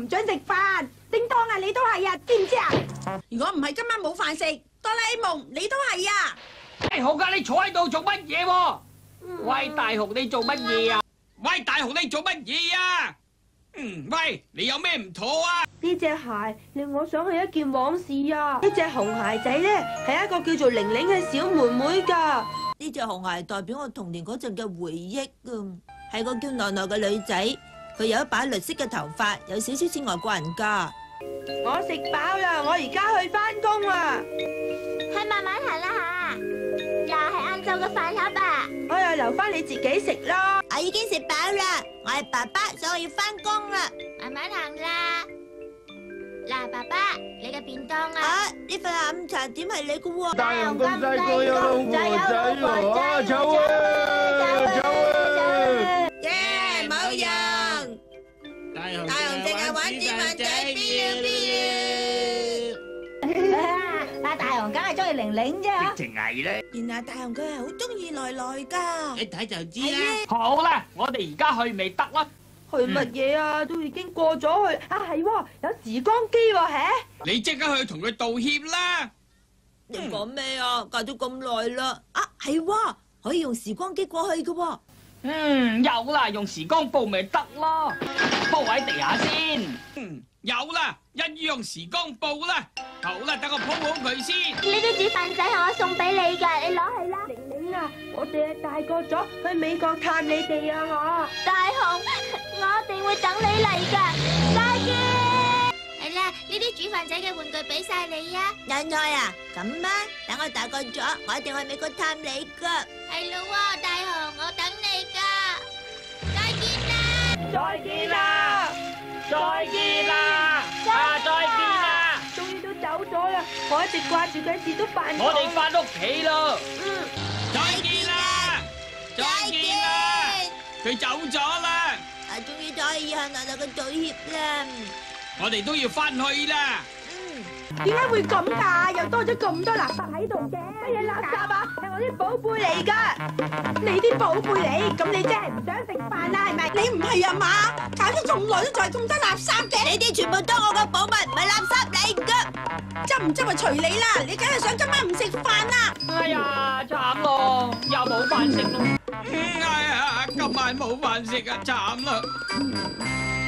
唔想食饭，叮当啊你都系啊，知唔知啊？如果唔系今晚冇饭食，哆啦 A 梦你都系啊！哎，红哥你坐喺度做乜嘢？喂，大雄你做乜嘢啊？喂，大雄你做乜嘢啊？嗯，喂，你有咩唔妥啊？呢只鞋令我想起一件往事啊！呢只红鞋仔咧，系一个叫做玲玲嘅小妹妹噶。呢只红鞋代表我童年嗰阵嘅回忆噶，系个叫奈奈嘅女仔。佢有一把绿色嘅头发，有少少似外国人噶。我食饱啦，我而家去翻工啦。系慢慢行啦，又系晏昼嘅饭盒啊！我又留翻你自己食啦。我已经食饱啦，我系爸爸，所以要翻工啦。慢慢行啦，嗱，爸爸，你嘅便当啊！啊，呢份下午茶点系你嘅喎？大雄咁细个又冇食药，加大雄净系玩芝玩仔 B B，阿大雄梗系中意玲玲啫，情系咧。原来大雄佢系好中意来来噶，一睇就知啦。好啦，我哋而家去咪得啦。去乜嘢啊？都已经过咗去啊！系，有时光机吓。你即刻去同佢道歉啦！你讲咩啊？隔咗咁耐啦！啊，系喎，可以用时光机过去噶。嗯，有啦，用时光布咪得咯，铺喺地下先。嗯，有啦，一用时光布啦。好啦，等我铺好佢先。呢啲煮饭仔系我送俾你噶，你攞去啦。玲玲啊，我哋啊大个咗，去美国探你哋啊我。大雄，我一定会等你嚟噶，再见。系啦，呢啲煮饭仔嘅玩具俾晒你啊！奶耐啊，咁啊，等我大个咗，我一定去美国探你噶。再见啦，再见啦，啊，再见啦！终于都走咗啦，我一直挂住佢事都办。我哋翻屋企咯。嗯，再见啦，再见啦，佢走咗啦。啊，终于可以向奶奶嘅嘴协啦。我哋都要翻去啦。点解会咁噶？又多咗咁多垃圾喺度嘅？乜嘢垃圾啊？系我啲宝贝嚟噶，你啲宝贝嚟，咁你真系唔想食饭啦？系咪？你唔系啊嘛？搞咗咁从来都仲系咁多垃圾嘅。你啲全部都我嘅宝物，唔系垃圾嚟噶。执唔执咪随你啦，你梗系想今晚唔食饭啦？哎呀，惨咯，又冇饭食咯。哎呀，今晚冇饭食啊，惨啦！